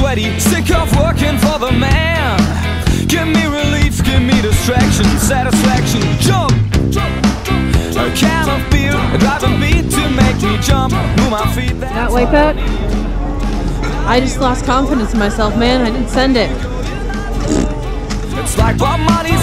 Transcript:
sweaty, sick of working for the man. Give me relief, give me distraction, satisfaction. Jump. A can of beer, a drive a beat to make me jump. Move my feet. That wipe out? I just lost confidence in myself, man. I didn't send it. It's like Bob Marley